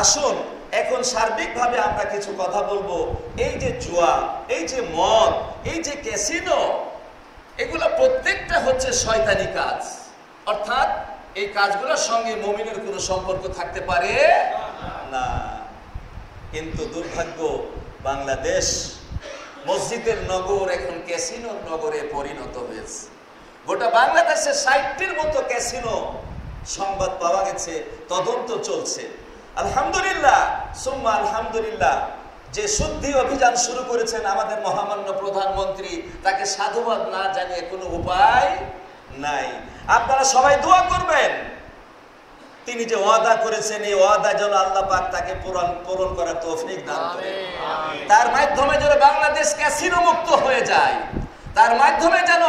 আসুন, এখন সার্বিকভাবে আমরা কিছু কথা বলব। এই যে জুয়া, এই যে মদ, এই যে ক্যাসিনো, এগুলো প্রত্যেকটা হচ্ছে শয়তানি কাজ। অর্থাৎ এই কাজগুলোর সঙ্গে মমিনের কোনো সম্পর্ক থাকতে পারে না। কিন্তু দুর্ভাগ্য, বাংলাদেশ মসজিদের নগর এখন ক্যাসিনোর নগরে পরিণত হয়েছে। গোটা বাংলাদেশে ষাটটির মতো ক্যাসিনো সংবাদ পাওয়া গেছে, তদন্ত চলছে। আলহামদুলিল্লাহ সুম্মা আলহামদুলিল্লাহ। যে শুদ্ধি অভিযান শুরু করেছেন আমাদের মহামান্য প্রধানমন্ত্রী তাকে সাধুবাদ না জানিয়ে কোনো উপায় নাই। আপনারা সবাই দোয়া করবেন। তিনি যে ওয়াদা করেছেন এই ওয়াদা যেন আল্লাহ পাক তাকে পূরণ পূরণ করার তৌফিক দান করেন। তার মাধ্যমে যেন বাংলাদেশ ক্যাসিনো মুক্ত হয়ে যায়। তার মাধ্যমে যেন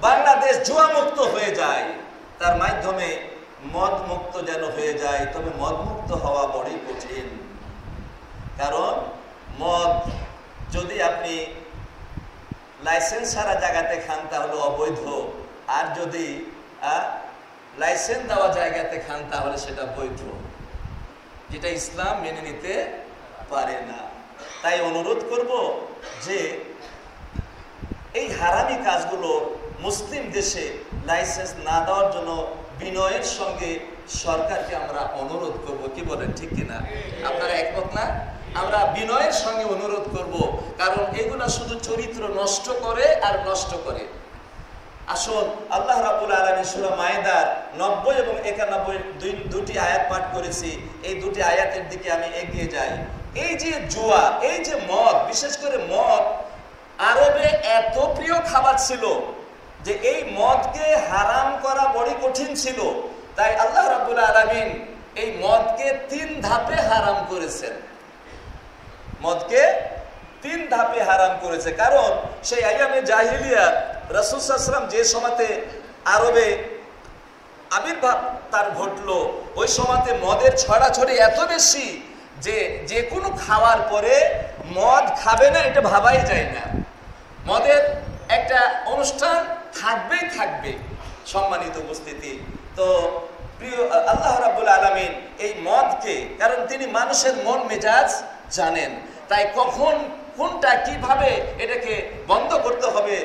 বাংলাদেশ জুয়া মুক্ত হয়ে যায়। তার মাধ্যমে মদ মুক্ত যেন হয়ে যায়, তবে মদ মুক্ত হওয়া বড়ই কঠিন। কারণ মদ যদি আপনি লাইসেন্স ছাড়া জায়গাতে খান, তাহলে অবৈধ। আর যদি লাইসেন্স দেওয়া জায়গাতে খান, তাহলে সেটা বৈধ। যেটা ইসলাম মেনে নিতে পারে না। তাই অনুরোধ করব যে, এই হারামি কাজগুলো মুসলিম দেশে লাইসেন্স না দেওয়ার জন্য বিনয়ের সঙ্গে সরকারকে আমরা অনুরোধ করব। কি বলেন, ঠিক কিনা? আপনারা একমত না? আমরা বিনয়ের সঙ্গে অনুরোধ করব, কারণ এগুলা শুধু চরিত্র নষ্ট করে আর নষ্ট করে। আসুন, আল্লাহ রাবুল আলমী সুরা মায়দার নব্বই এবং একানব্বই দুই, দুটি আয়াত পাঠ করেছি। এই দুটি আয়াতের দিকে আমি এগিয়ে যাই। এই যে জুয়া, এই যে মদ, বিশেষ করে মদ, আরবে এত প্রিয় খাবার ছিল যে এই মদকে হারাম করা বড় কঠিন ছিল। তাই আল্লাহ রাবুল আলমিন এই মদকে তিন ধাপে হারাম করেছেন। মদকে তিন ধাপে হারাম করেছে। কারণ সেই আইয়ামে জাহিলিয়া রসুলাম যে সময়তে আরবে আবির্ভাব তার ঘটলো, ওই সময়তে মদের ছড়াছড়ি এত বেশি যে যে কোনো খাওয়ার পরে মদ খাবে না, এটা ভাবাই যায় না। মদের একটা অনুষ্ঠান থাকবেই থাকবে। সম্মানিত উপস্থিতি। তো প্রিয় আল্লাহ রাবুল আলমিন এই মদকে, কারণ তিনি মানুষের মন মেজাজ জানেন। তাই কখন, কোনটা কীভাবে এটাকে বন্ধ করতে হবে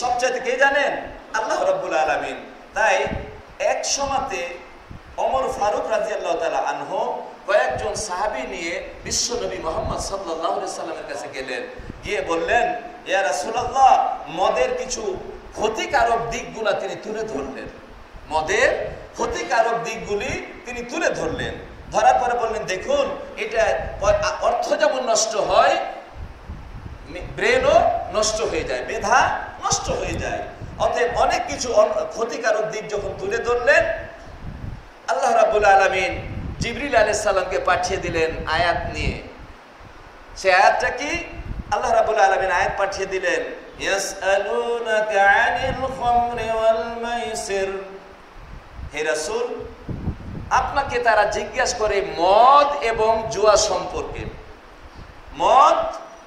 সবচেয়ে কে জানেন? আল্লাহ রব্বুল আলমিন। তাই এক সমাতে অমর ফারুক রাজি আল্লাহ তালা আনহ কয়েকজন সাহাবি নিয়ে বিশ্বনবী মোহাম্মদ সাল্লাহ সাল্লামের কাছে গেলেন। গিয়ে বললেন, ইয়া রাসুলাল্লাহ, মদের কিছু ক্ষতিকারক দিকগুলা তিনি তুলে ধরলেন। মদের ক্ষতিকারক দিকগুলি তিনি তুলে ধরলেন। ধরার পরে বললেন, দেখুন, এটা অর্থ যেমন নষ্ট হয়, ব্রেনও নষ্ট হয়ে যায়, মেধা নষ্ট হয়ে যায়। অতএব অনেক কিছু ক্ষতিকারক দিক যখন তুলে ধরলেন, আল্লাহ রাবুল আলমিন জিবরিল আলাইসাল্লামকে পাঠিয়ে দিলেন আয়াত নিয়ে। সে আয়াতটা কি? আল্লাহ রাবুল আলমিন আয়াত পাঠিয়ে দিলেন আপনাকে তারা জিজ্ঞাসা করে মদ এবং জুয়া সম্পর্কে। মদ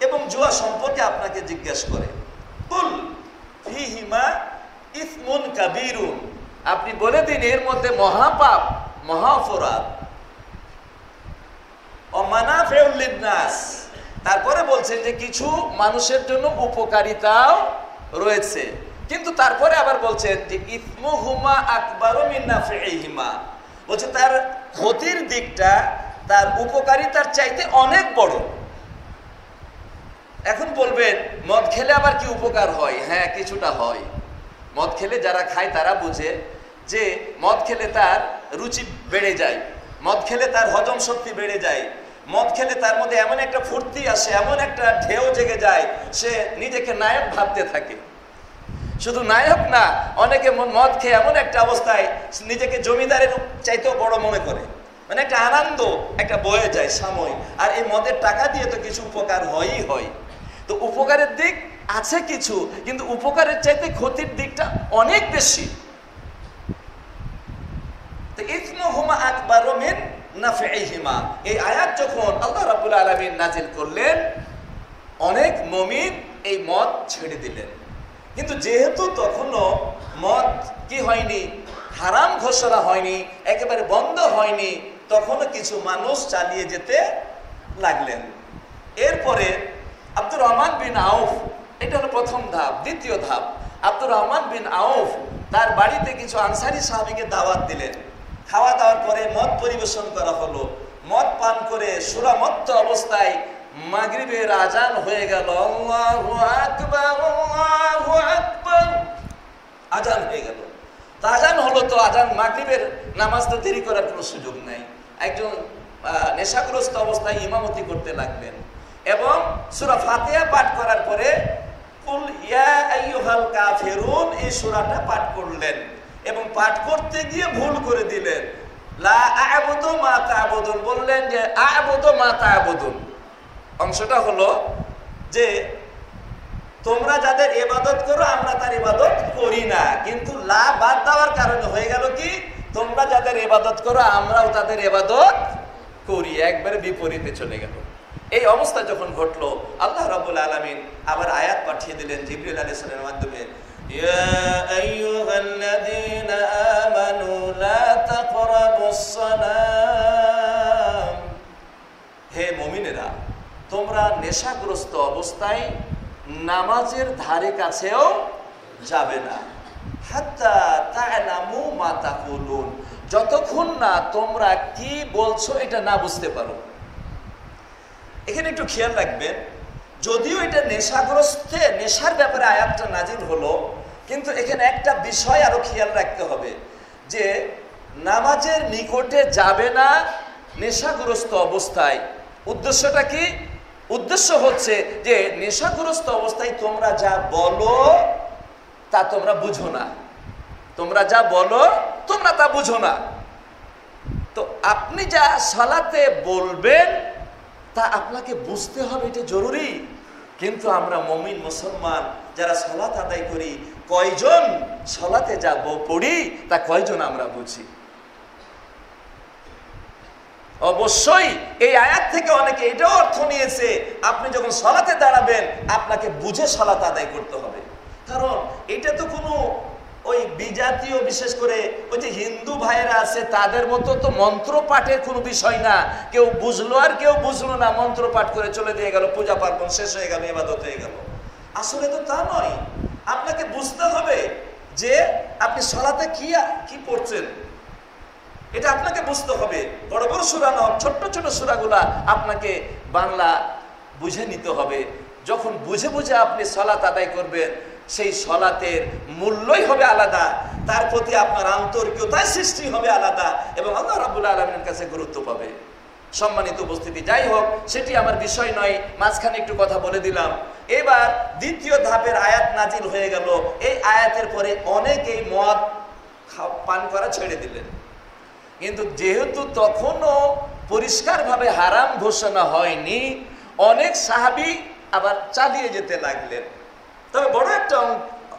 এবং জুয়া সম্পর্কে আপনাকে জিজ্ঞাসা করে। আপনি বলে দিন, এর মধ্যে মহাপাপ মহাফরাদ অমানাফেউল্লিনাস তারপরে বলছেন যে কিছু মানুষের জন্য উপকারিতাও রয়েছে। কিন্তু তারপরে আবার বলছেন যে ইসমুহুমা আকবরও মিন্নাফেহিমা বলছে তার ক্ষতির দিকটা, তার উপকারিতার চাইতে অনেক বড়। এখন বলবেন, মদ খেলে আবার কি উপকার হয়? হ্যাঁ কিছুটা হয়। মদ খেলে যারা খায় তারা বুঝে যে মদ খেলে তার রুচি বেড়ে যায়। মদ খেলে তার হজম শক্তি বেড়ে যায়। মদ খেলে তার মধ্যে এমন একটা ফুর্তি আসে, এমন একটা ঢেউ জেগে যায়, সে নিজেকে নায়ক ভাবতে থাকে। শুধু নায়ক না, অনেকে মদ খেয়ে এমন একটা অবস্থায় নিজেকে জমিদারের চাইতেও বড় মনে করে। মানে একটা আনন্দ, একটা বয়ে যায় সাময়িক আর এই মদের টাকা দিয়ে তো কিছু উপকার হয়ই হয়। তো উপকারের দিক আছে কিছু, কিন্তু উপকারের চাইতে ক্ষতির দিকটা অনেক বেশি। তো ইসমহুমা আকবার মিন নাফিহিমা এই আয়াত যখন আল্লাহ রাব্বুল আলামিন নাজিল করলেন, অনেক মুমিন এই মদ ছেড়ে দিলেন। কিন্তু যেহেতু তখনও মদ কি হয়নি, হারাম ঘোষণা হয়নি, একেবারে বন্ধ হয়নি, তখনও কিছু মানুষ চালিয়ে যেতে লাগলেন। এরপরে আব্দুর রহমান বিন আউফ, এটা হলো প্রথম ধাপ, দ্বিতীয় ধাপ। আব্দুর রহমান বিন আউফ তার বাড়িতে কিছু আনসারি সাহাবিকে দাওয়াত দিলেন। খাওয়া দাওয়ার পরে মদ পরিবেশন করা হলো। মদ পান করে সুরামত্ত অবস্থায় মাগরিবের আজান হয়ে গেল। আজান হয়ে গেল। আজান হলো তো আজান মাগরিবের নামাজ তো দেরি করার কোনো সুযোগ নাই। একজন নেশাগ্রস্ত অবস্থায় ইমামতি করতে লাগলেন। এবং সুরা ফাতিহা পাঠ করার পরে, কুল ইয়া আইয়ুহাল কাফিরুন, এই সূরাটা পাঠ করলেন। এবং পাঠ করতে গিয়ে ভুল করে দিলেন। লা বললেন যে, আ'বুদু মা তা'বুদুন। অংশটা হলো যে, তোমরা যাদের ইবাদত করো, আমরা তার ইবাদত করি না। কিন্তু লা বাদ দেওয়ার কারণে হয়ে গেল কি? তোমরা যাদের ইবাদত করো, আমরাও তাদের ইবাদত করি। একবারে বিপরীতে চলে গেল। এই অবস্থা যখন ঘটলো, আল্লাহ রবুল আলমিন আবার আয়াত পাঠিয়ে দিলেন জিবরুল আলাইসালের মাধ্যমে। يا أيها الذين آمنوا لا تقربوا الصلاة হে মমিনেরা তোমরা নেশাগ্রস্ত অবস্থায় নামাজের ধারে কাছেও যাবে না হাত্তা তা'লামু মা তাকুলুন যতক্ষণ না তোমরা কি বলছো এটা না বুঝতে পারো এখানে একটু খেয়াল রাখবেন যদিও এটা নেশাগ্রস্তে নেশার ব্যাপারে আয়াতটা নাজিল হলো কিন্তু এখানে একটা বিষয় আরও খেয়াল রাখতে হবে, যে নামাজের নিকটে যাবে না নেশাগ্রস্ত অবস্থায়। উদ্দেশ্যটা কি? উদ্দেশ্য হচ্ছে যে নেশাগ্রস্ত অবস্থায় তোমরা যা বলো, তা তোমরা বুঝো না। তোমরা যা বলো, তোমরা তা বুঝো না। তো আপনি যা সালাতে বলবেন, তা আপনাকে বুঝতে হবে এটা জরুরি। কিন্তু আমরা মমিন, মুসলমান যারা সলাত আদায় করি কয়জন সলাতে যাব, পড়ি, তা কয়জন আমরা বুঝি? অবশ্যই, এই আয়াত থেকে অনেকে এটাও অর্থ নিয়েছে, আপনি যখন সলাতে দাঁড়াবেন, আপনাকে বুঝে সলাত আদায় করতে হবে। কারণ এটা তো কোনো ওই বিজাতীয়, বিশেষ করে ওই যে হিন্দু ভাইয়েরা আছে, তাদের মতো তো মন্ত্র পাঠের কোনো বিষয় না। কেউ বুঝলো আর কেউ বুঝলো না, মন্ত্র পাঠ করে চলে দিয়ে গেল, পূজা পার্বণ শেষ হয়ে গেল, এবাদত হয়ে গেল। আসলে তো তা নয়। আপনাকে বুঝতে হবে যে আপনি সলাতে কি কি পড়ছেন। এটা আপনাকে বুঝতে হবে। বড় বড় সুরা নয় ছোট্ট ছোট সুরাগুলা আপনাকে বাংলা বুঝে নিতে হবে। যখন বুঝে বুঝে আপনি সলাত আদায় করবেন, সেই সলাতের মূল্যই হবে আলাদা। তার প্রতি আপনার আন্তরিকতায় সৃষ্টি হবে আলাদা এবং আল্লাহ রাবুল আলমের কাছে গুরুত্ব পাবে। সম্মানিত উপস্থিতি। যাই হোক, সেটি আমার বিষয় নয়, মাঝখানে একটু কথা বলে দিলাম। এবার দ্বিতীয় ধাপের আয়াত নাজিল হয়ে গেল। এই আয়াতের পরে অনেকেই মদ পান করা ছেড়ে দিলেন। কিন্তু যেহেতু তখনও পরিষ্কারভাবে হারাম ঘোষণা হয়নি, অনেক সাহাবি আবার চালিয়ে যেতে লাগলেন। তবে বড় একটা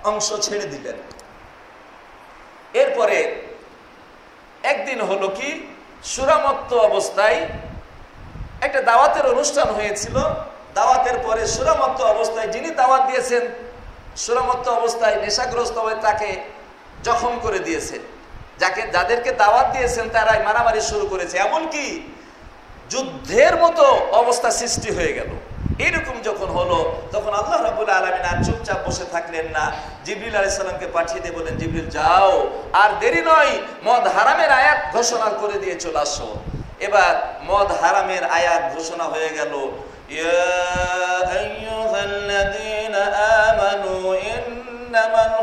অংশ ছেড়ে দিলেন। এরপরে একদিন হলো কি সুরামত্ত অবস্থায় একটা দাওয়াতের অনুষ্ঠান হয়েছিল। দাওয়াতের পরে সুরামত্ত অবস্থায় যিনি দাওয়াত দিয়েছেন সুরামত্ত অবস্থায় নেশাগ্রস্ত হয়ে তাকে জখম করে দিয়েছে। যাকে, যাদেরকে দাওয়াত দিয়েছেন, তারাই মারামারি শুরু করেছে। এমনকি যুদ্ধের মতো অবস্থা সৃষ্টি হয়ে গেল। এরকম যখন হলো, তখন আল্লাহ রাবুল আলমিন আর চুপচাপ বসে থাকলেন না। জিবরিল আলাইসাল্লামকে পাঠিয়ে দিয়ে বলেন জিবরিল, যাও। আর দেরি নয়, মদ হারামের আয়াত ঘোষণা করে দিয়ে চলে আসো। এবার মদ হারামের আয়াত ঘোষণা হয়ে গেল। ইন্নামাল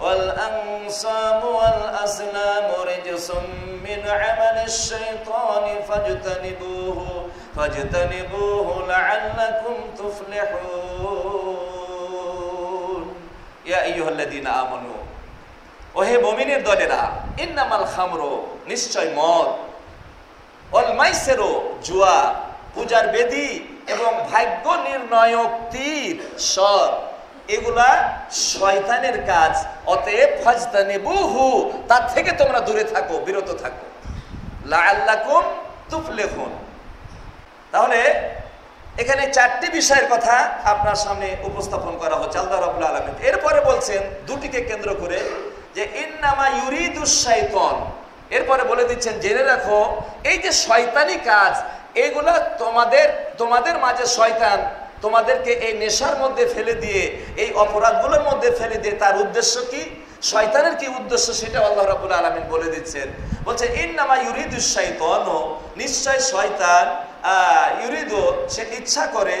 والأنصاب والأسلام رجس من عمل الشيطان فاجتنبوه فاجتنبوه لعلكم تفلحون يا أيها الذين آمنوا ওহে মমিনের দলেরা ইন্নামাল খামরো নিশ্চয় মদ অল মাইসেরো জুয়া পূজার বেদি এবং ভাগ্য নির্ণয়ক তীর সব এগুলা শয়তানের কাজ। অতএব ফাজতানে বহু তার থেকে তোমরা দূরে থাকো, বিরত থাকো। লাল্লাকুম তুফলেখুন তাহলে এখানে চারটি বিষয়ের কথা আপনার সামনে উপস্থাপন করা হচ্ছে, আল্লাহ রাবুল আলমিন। এরপরে বলছেন দুটিকে কেন্দ্র করে যে, ইন্নামা ইউরিদুস শাইতান। এরপরে বলে দিচ্ছেন, জেনে রাখো, এই যে শয়তানি কাজ, এগুলা তোমাদের তোমাদের মাঝে শয়তান তোমাদেরকে এই নেশার মধ্যে ফেলে দিয়ে, এই অপরাধগুলোর মধ্যে ফেলে দিয়ে তার উদ্দেশ্য কি? শয়তানের কি উদ্দেশ্য সেটা আল্লাহ রাবুল আলমিন বলে দিচ্ছেন। বলছে, ইন্নামা ইউরিদুস শাইতান নিশ্চয় শয়তান ইউরিদু, সে ইচ্ছা করে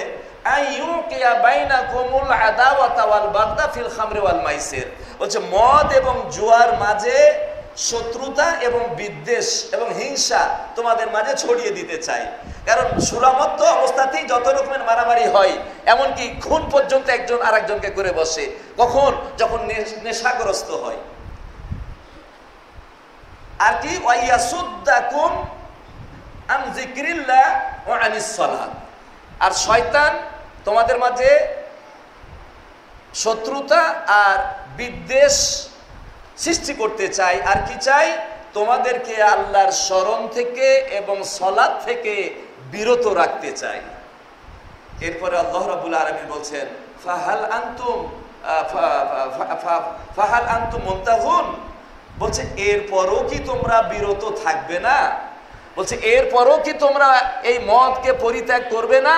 বলছে, মদ এবং জুয়ার মাঝে শত্রুতা এবং বিদ্বেষ এবং হিংসা তোমাদের মাঝে ছড়িয়ে দিতে চাই। কারণ সুরামত্ত অবস্থাতেই যত রকমের মারামারি হয়, এমনকি খুন পর্যন্ত একজন আরেকজনকে করে বসে, কখন? যখন নেশাগ্রস্ত হয়। আর কি? ওয়াইয়াসুদ্দাকুম আন যিকরিল্লাহ ওয়া আনিস সালাত। আর শয়তান তোমাদের মাঝে শত্রুতা আর বিদ্বেষ সৃষ্টি করতে চাই। আর কি চাই? তোমাদেরকে আল্লাহর স্মরণ থেকে এবং সলাদ থেকে বিরত রাখতে চাই। এরপরে আল্লাহ রাবুল আলমী বলছেন, ফাহাল আন্তুম ফাহাল আন্তুম মুনতাহুন? বলছে, এরপরও কি তোমরা বিরত থাকবে না? বলছে, এরপরও কি তোমরা এই মদকে পরিত্যাগ করবে না?